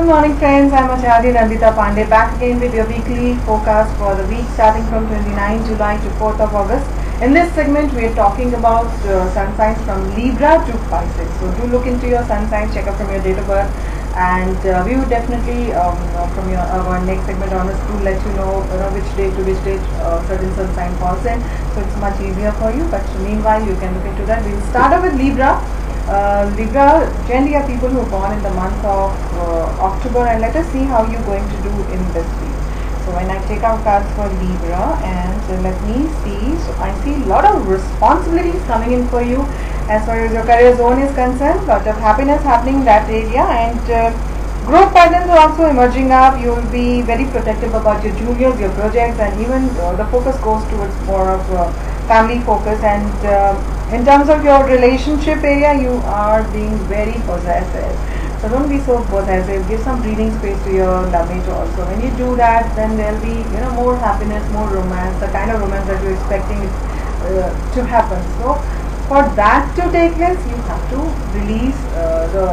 Good morning friends, I'm Acharya Nandita Pandey back again with your weekly forecast for the week starting from 29 July to 4th of August. In this segment we are talking about uh, sun signs from Libra to Pisces. So do look into your sun signs, check up from your date of birth and uh, we would definitely um, from your uh, our next segment onwards to let you know, you know which date to which date uh, certain sun sign falls in. So it's much easier for you but meanwhile you can look into that. We'll start off with Libra. Uh, Libra generally are people who are born in the month of uh, October and let us see how you're going to do in this week. So when I take out cards for Libra and uh, let me see, so I see a lot of responsibilities coming in for you as far as your career zone is concerned, lot of happiness happening in that area and uh, growth patterns are also emerging up. You will be very protective about your juniors, your projects and even uh, the focus goes towards more of uh, family focus and uh, in terms of your relationship area you are being very possessive. So don't be so possessive. Give some breathing space to your lovemate also. When you do that then there'll be you know more happiness more romance the kind of romance that you're expecting uh, to happen. So for that to take place you have to release uh, the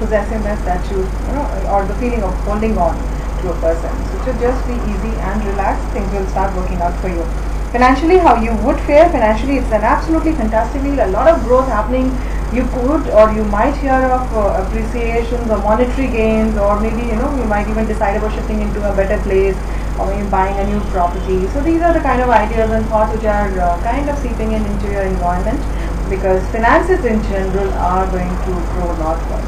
possessiveness that you you know or the feeling of holding on to a person. So to just be easy and relaxed things will start working out for you financially how you would fare financially it's an absolutely fantastic deal. A lot of growth happening. You could or you might hear of uh, appreciations or monetary gains or maybe you know you might even decide about shifting into a better place or maybe buying a new property. So these are the kind of ideas and thoughts which are uh, kind of seeping in into your environment because finances in general are going to grow a northwards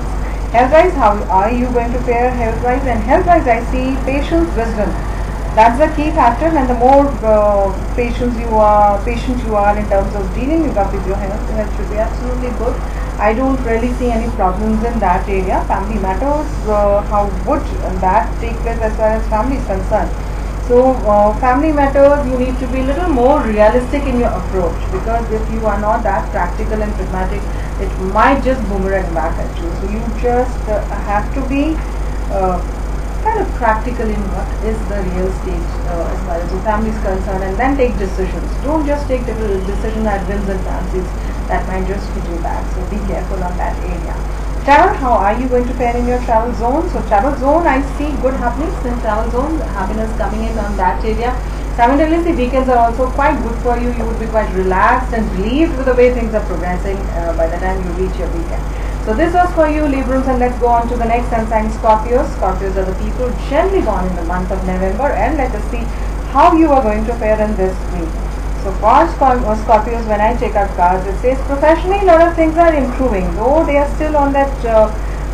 health wise how are you going to fare health wise and health wise i see patience wisdom that's the key factor. And the more uh, patience you are patient you are in terms of dealing with your health health should be absolutely good. I don't really see any problems in that area. Family matters uh, how would that take place as far as family is concerned. So uh, family matters you need to be a little more realistic in your approach because if you are not that practical and pragmatic it might just boomerang back at you. So you just uh, have to be uh, kind of practical in what is the real stage uh, as far as the family is concerned and then take decisions. Don't just take the decision at whims and fancies that might just hit you back. So be careful on that area. Travel, how are you going to fare in your travel zone? So travel zone, I see good happenings in travel zone, happiness coming in on that area. Simultaneously, weekends are also quite good for you. You would be quite relaxed and relieved with the way things are progressing uh, by the time you reach your weekend. So this was for you Librans and let's go on to the next sun sign Scorpios. Scorpios are the people generally born in the month of November and let us see how you are going to fare in this week. So for uh, Scorpios when I take out cards it says professionally a lot of things are improving though they are still on that uh,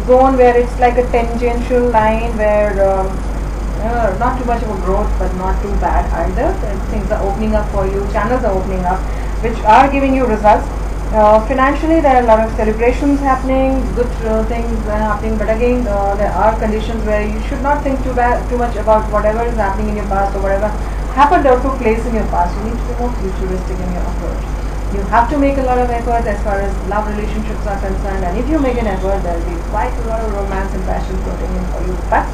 zone where it's like a tangential line where um, uh, not too much of a growth but not too bad either. Things are opening up for you, channels are opening up which are giving you results uh, financially, there are a lot of celebrations happening, good uh, things happening, but again, uh, there are conditions where you should not think too bad, too much about whatever is happening in your past or whatever happened or took place in your past. You need to be more futuristic in your approach. You have to make a lot of effort as far as love relationships are concerned, and if you make an effort, there will be quite a lot of romance and passion floating in for you. But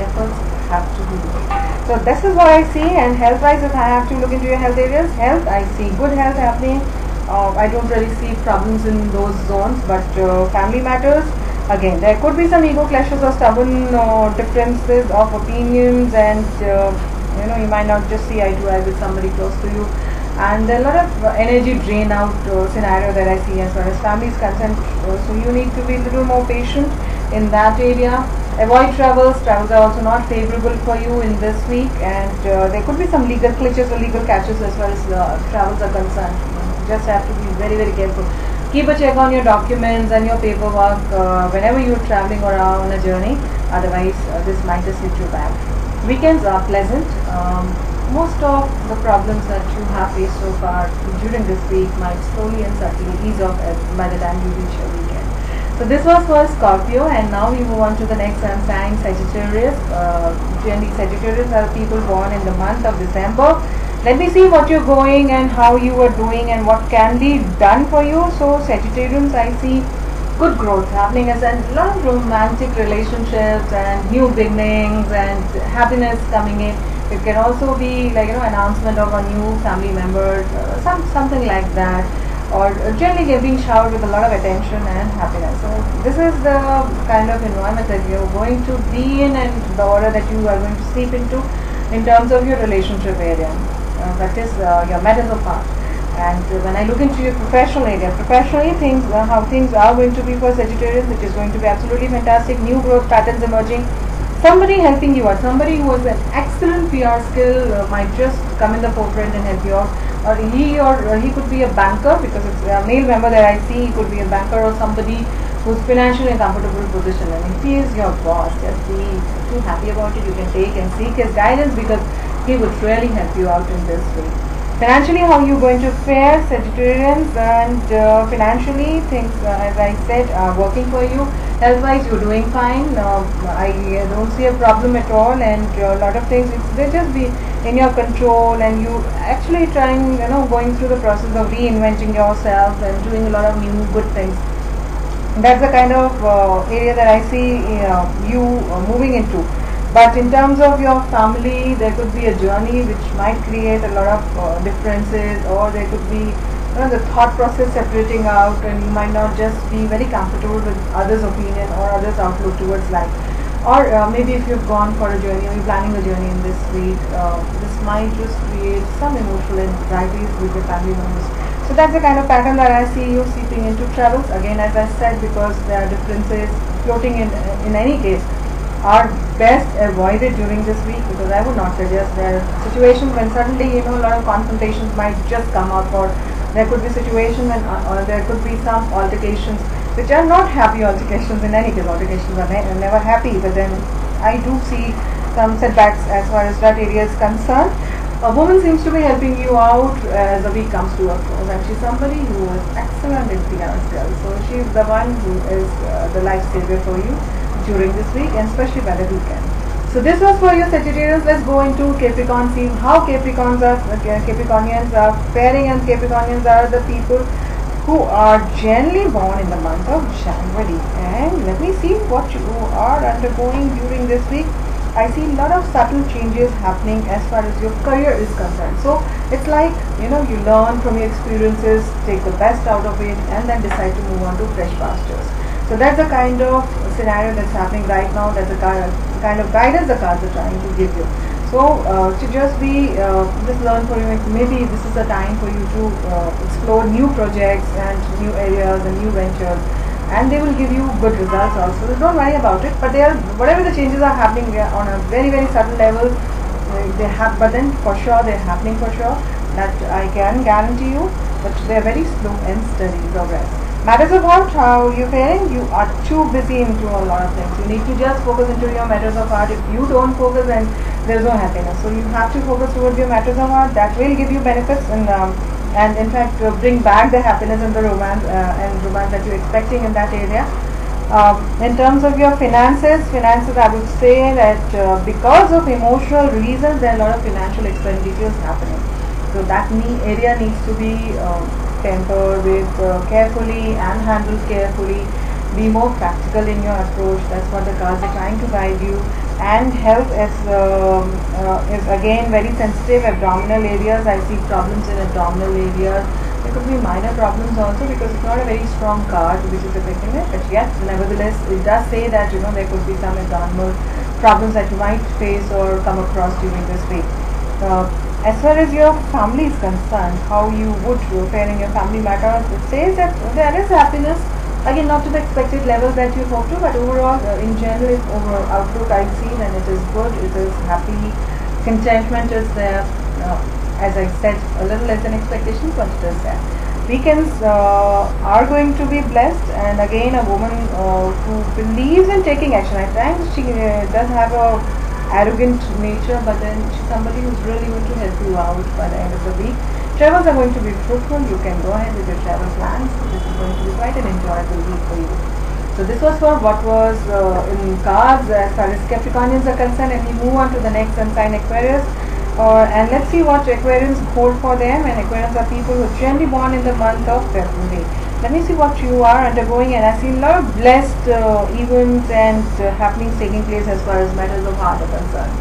efforts have to be made. So this is what I see, and health-wise, if I have to look into your health areas, health, I see good health happening uh, I don't really see problems in those zones, but uh, family matters, again, there could be some ego clashes or stubborn uh, differences of opinions and uh, you know, you might not just see eye to eye with somebody close to you. And there are a lot of energy drain out uh, scenario that I see as far as family is concerned. so you need to be a little more patient in that area. Avoid travels. Travels are also not favorable for you in this week and uh, there could be some legal glitches or legal catches as far as travels are concerned just have to be very very careful. Keep a check on your documents and your paperwork uh, whenever you're traveling or are on a journey. Otherwise uh, this might just hit you back. Weekends are pleasant. Um, most of the problems that you have faced so far during this week might slowly and subtly ease off by the time you reach your weekend. So this was for Scorpio and now we move on to the next sun sign Sagittarius. Uh, generally Sagittarius are people born in the month of December let me see what you're going and how you are doing and what can be done for you so Sagittarians I see good growth happening as a lot of romantic relationships and new beginnings and happiness coming in it can also be like you know announcement of a new family member uh, some something like that or generally being showered with a lot of attention and happiness. So this is the kind of environment that you're going to be in and the order that you are going to sleep into in terms of your relationship area. Uh, that is uh, your of heart. And when I look into your professional area, professionally things, uh, how things are going to be for Sagittarius, which is going to be absolutely fantastic, new growth patterns emerging, somebody helping you out, somebody who has an excellent PR skill uh, might just come in the forefront and help you out. Or he or he could be a banker because it's a male member that I see he could be a banker or somebody who's financially in a comfortable position. And if he is your boss. Just be too happy about it. You can take and seek his guidance because he would really help you out in this way. Financially how are you going to fare Sagittarians and uh, financially things uh, as I said are working for you. Health wise you're doing fine. Uh, I don't see a problem at all and a lot of things they just be in your control and you actually trying you know going through the process of reinventing yourself and doing a lot of new good things. That's the kind of uh, area that I see you, you uh, moving into but in terms of your family there could be a journey which might create a lot of uh, differences or there could be you know, the thought process separating out and you might not just be very comfortable with others opinion or others outlook towards life or uh, maybe if you've gone for a journey or you're planning a journey in this week, uh, this might just create some emotional anxieties with your family members. So that's the kind of pattern that I see you seeping into travels. Again, as I said, because there are differences floating in, in any case, are best avoided during this week because I would not suggest there are situations when suddenly you know a lot of confrontations might just come up or there could be situations when uh, there could be some altercations which are not happy altercations in any case. Altercations are ne never happy, but then I do see some setbacks as far as that area is concerned. A woman seems to be helping you out as the week comes to a close, and she's somebody who is excellent in PR skills. So she's the one who is uh, the lifesaver for you during this week, and especially by the weekend. So this was for your Sagittarius. Let's go into Capricorn, see how Capricorns are, Capricornians are faring, and Capricornians are the people who are generally born in the month of January. And let me see what you are undergoing during this week. I see a lot of subtle changes happening as far as your career is concerned. So it's like, you know, you learn from your experiences, take the best out of it, and then decide to move on to fresh pastures. So that's the kind of scenario that's happening right now. That's the kind of guidance the cards are trying to give you. So uh, to just be, uh, just learn for you, maybe this is the time for you to uh, explore new projects and new areas and new ventures and they will give you good results also. So don't worry about it, but they are, whatever the changes are happening on a very, very subtle level, they have, but then for sure they're happening for sure, that I can guarantee you, but they're very slow and steady progress. Matters of heart, how you feeling? You are too busy into a lot of things. You need to just focus into your matters of heart. If you don't focus, then there's no happiness. So you have to focus towards your matters of heart. That will give you benefits and um, and in fact uh, bring back the happiness and the romance uh, and romance that you're expecting in that area. Um, in terms of your finances, finances I would say that uh, because of emotional reasons, there are a lot of financial expenditures happening. So that area needs to be um, tempered with uh, carefully and handled carefully. Be more practical in your approach. That's what the cards are trying to guide you. And health is, uh, uh, is again very sensitive abdominal areas. I see problems in abdominal areas. There could be minor problems also because it's not a very strong card which is affecting it. But yes nevertheless it does say that you know there could be some abdominal problems that you might face or come across during this week. Uh, as far as your family is concerned how you would fare in your family matters it says that there is happiness again not to the expected levels that you hope to but overall uh, in general overall outlook I see and it is good it is happy contentment is there uh, as I said a little less than expectations but it is there. Weekends uh, are going to be blessed and again a woman uh, who believes in taking action. I think she uh, does have a arrogant nature but then she's somebody who's really going to help you out by the end of the week Travels are going to be fruitful. You can go ahead with your travel plans. This is going to be quite an enjoyable week for you. So this was for what was uh, in cards as far as Capricornians are concerned and we move on to the next sun sign Aquarius. Uh, and let's see what Aquarians hold for them and Aquarians are people who are generally born in the month of February. Let me see what you are undergoing and I see a lot of blessed uh, events and uh, happenings taking place as far as matters of heart are concerned.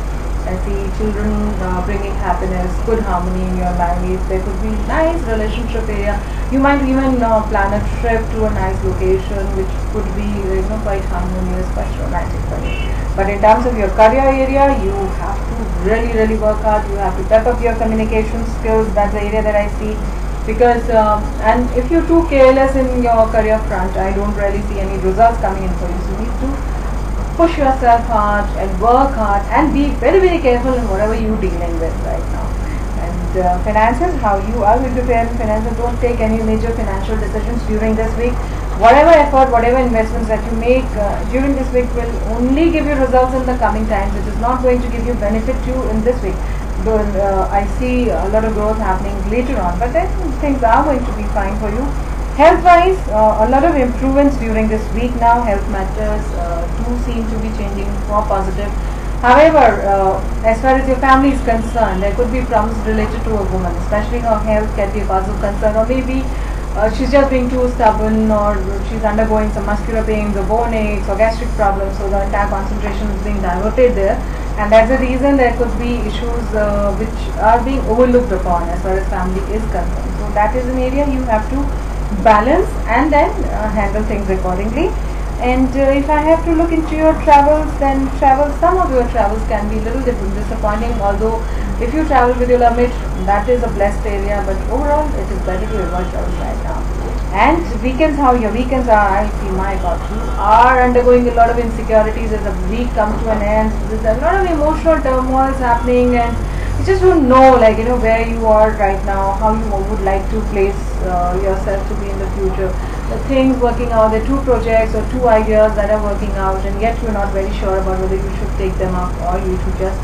I see children uh, bringing happiness, good harmony in your life. There could be nice relationship area. You might even uh, plan a trip to a nice location, which could be you know quite harmonious, quite romantic for you. But in terms of your career area, you have to really, really work hard. You have to step up your communication skills. That's the area that I see. Because um, and if you're too careless in your career front, I don't really see any results coming in for you. So you need to push yourself hard and work hard and be very, very careful in whatever you're dealing with right now. And uh, finances, how you are to fare in finances, don't take any major financial decisions during this week. Whatever effort, whatever investments that you make uh, during this week will only give you results in the coming times. It is not going to give you benefit to you in this week. Though uh, I see a lot of growth happening later on, but then things are going to be fine for you. Health wise, uh, a lot of improvements during this week now. Health matters uh, do seem to be changing more positive. However, uh, as far as your family is concerned, there could be problems related to a woman, especially her health can be a cause of concern, or maybe uh, she's just being too stubborn, or she's undergoing some muscular pains, or bone aches, or gastric problems, so the entire concentration is being diverted there. And that's a reason there could be issues uh, which are being overlooked upon as far as family is concerned. So that is an area you have to balance and then uh, handle things accordingly. And uh, if I have to look into your travels, then travel, some of your travels can be a little disappointing. Although, if you travel with your luggage, that is a blessed area. But overall, it is better to avoid travels right now. And weekends, how your weekends are, I see, my God, you are undergoing a lot of insecurities as the week comes to an end. There's a lot of emotional turmoil happening, and you just don't know, like, you know, where you are right now, how you would like to place uh, yourself to be in the future the things working out, the two projects or two ideas that are working out and yet you're not very sure about whether you should take them up or you should just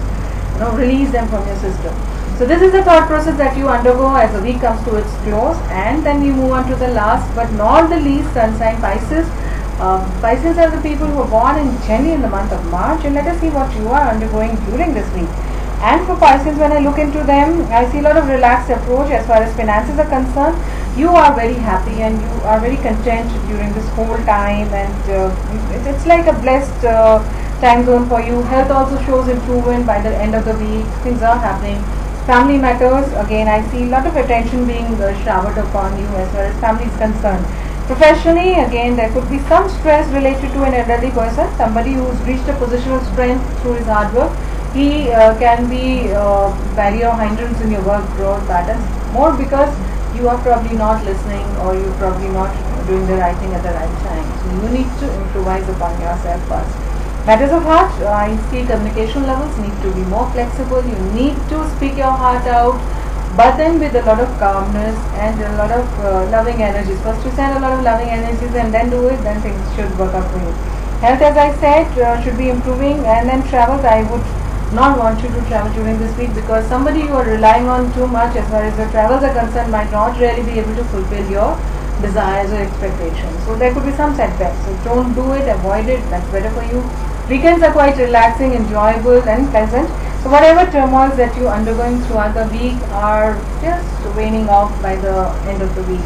you know release them from your system. So this is the thought process that you undergo as the week comes to its close and then we move on to the last but not the least sun sign Pisces. Um, Pisces are the people who are born in January in the month of March and let us see what you are undergoing during this week. And for Pisces, when I look into them, I see a lot of relaxed approach as far as finances are concerned. You are very happy and you are very content during this whole time, and uh, it's like a blessed uh, time zone for you. Health also shows improvement by the end of the week. Things are happening. Family matters, again, I see a lot of attention being showered upon you as far as family is concerned. Professionally, again, there could be some stress related to an elderly person, somebody who's reached a position of strength through his hard work he uh, can be uh, barrier hindrance in your work growth patterns more because you are probably not listening or you're probably not doing the right thing at the right time. So you need to improvise upon yourself first. Matters of heart, I see communication levels need to be more flexible. You need to speak your heart out, but then with a lot of calmness and a lot of uh, loving energies. First you send a lot of loving energies and then do it, then things should work out for you. Health, as I said, uh, should be improving and then travels, I would not want you to travel during this week because somebody you are relying on too much as far as the travels are concerned might not really be able to fulfill your desires or expectations. So there could be some setbacks. So don't do it, avoid it, that's better for you. Weekends are quite relaxing, enjoyable and pleasant. So whatever turmoils that you're undergoing throughout the week are just waning off by the end of the week.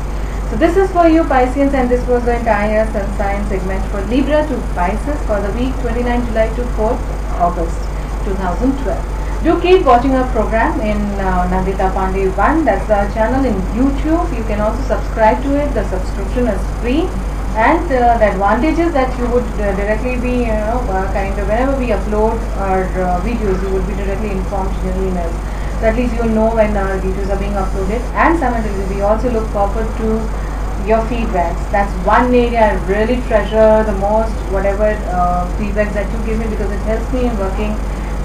So this is for you Pisceans and this was the entire sun sign segment for Libra to Pisces for the week 29 July to 4th August. 2012. Do keep watching our program in uh, Nandita Pandey 1. That's our channel in YouTube. You can also subscribe to it. The subscription is free. And uh, the advantages that you would uh, directly be, you know, uh, kind of whenever we upload our videos, you would be directly informed in your emails. So at least you'll know when our videos are being uploaded. And simultaneously, we also look forward to your feedbacks. That's one area I really treasure the most, whatever uh, feedbacks that you give me because it helps me in working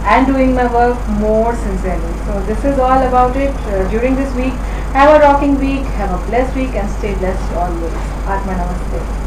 and doing my work more sincerely. So this is all about it uh, during this week. Have a rocking week, have a blessed week and stay blessed always. Atma Namaste.